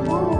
Oh.